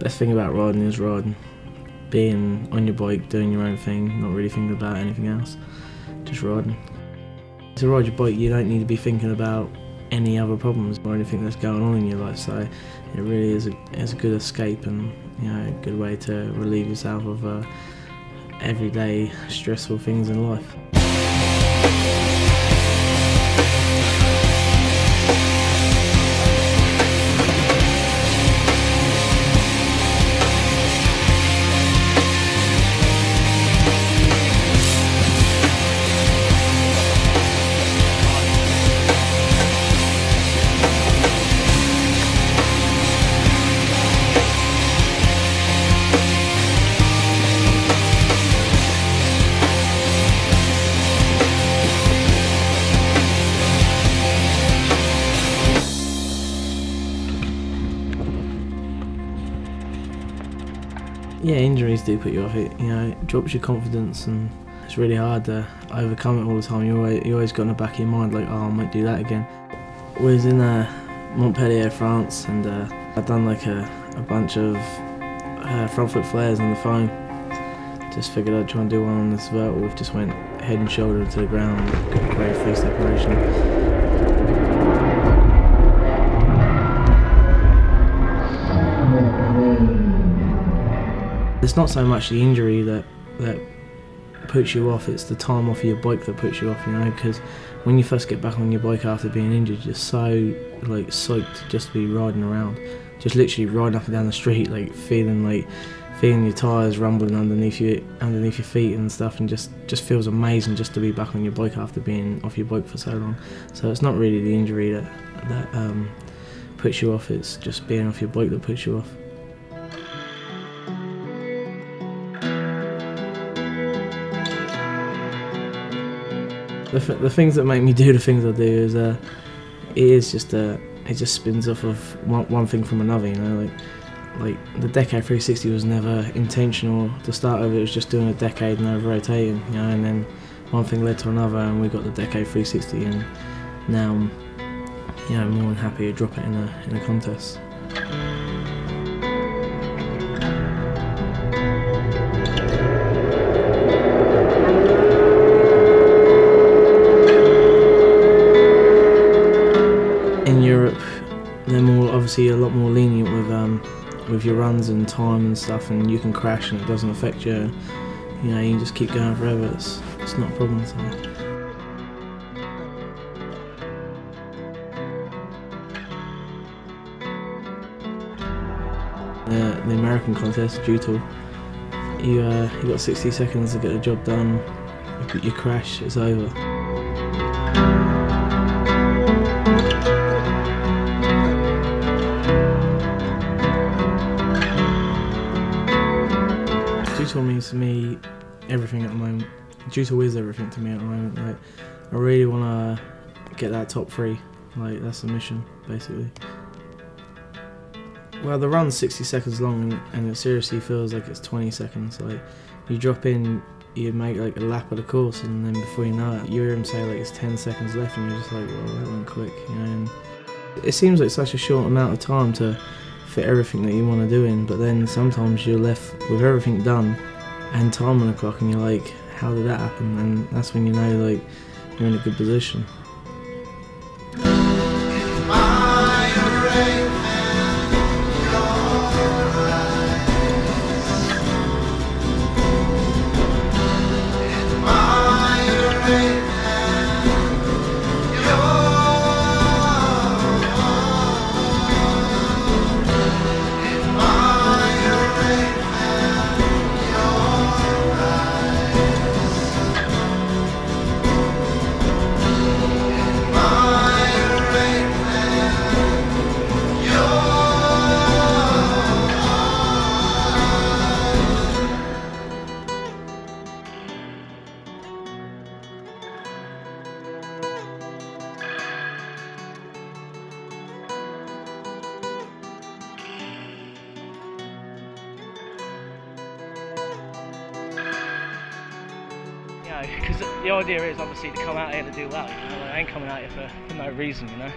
Best thing about riding is riding. Being on your bike, doing your own thing, not really thinking about anything else, just riding. To ride your bike, you don't need to be thinking about any other problems or anything that's going on in your life. So it really is a, a good escape and you know a good way to relieve yourself of uh, everyday stressful things in life. Yeah, injuries do put you off it. You know, it drops your confidence, and it's really hard to overcome it all the time. You always, you always got in the back of your mind like, oh, I might do that again. We was in uh, Montpellier, France, and uh, I'd done like a, a bunch of uh, front foot flares on the foam. Just figured I'd try and do one on this vertical. Just went head and shoulder to the ground, great free separation. It's not so much the injury that that puts you off; it's the time off of your bike that puts you off. You know, because when you first get back on your bike after being injured, you're so like psyched just to be riding around, just literally riding up and down the street, like feeling like feeling your tires rumbling underneath you underneath your feet and stuff, and just just feels amazing just to be back on your bike after being off your bike for so long. So it's not really the injury that that um, puts you off; it's just being off your bike that puts you off. The, th- the things that make me do the things I do is uh, it is just uh, it just spins off of one, one thing from another. You know, like like the decade 360 was never intentional. To start with, it was just doing a decade and over rotating. You know, and then one thing led to another, and we got the decade 360, and now I'm you know more than happy to drop it in a in a contest. Obviously a lot more lenient with um, with your runs and time and stuff, and you can crash and it doesn't affect you. You know, you can just keep going forever. It's it's not a problem. So. Uh, the American contest, Dew Tour, you uh, you got 60 seconds to get the job done. You, you crash, it's over. Dew Tour means to me everything at the moment. Dew Tour is everything to me at the moment. Like, I really want to get that top three. Like, that's the mission, basically. Well, the run's 60 seconds long, and it seriously feels like it's 20 seconds. Like, you drop in, you make like a lap of the course, and then before you know it, you hear him say like it's 10 seconds left, and you're just like, well, that went quick, you know. And it seems like such a short amount of time to fit everything that you want to do in, but then sometimes you're left with everything done and time on the clock, and you're like, how did that happen? And that's when you know like you're in a good position. Know, because the idea is obviously to come out here to do well. You know? I ain't coming out here for, for no reason, you know.